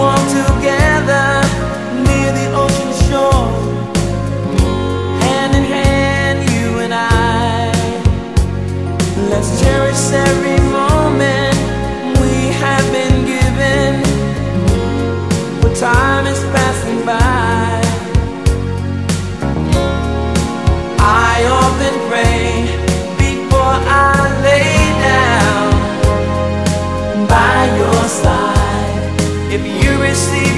want to is the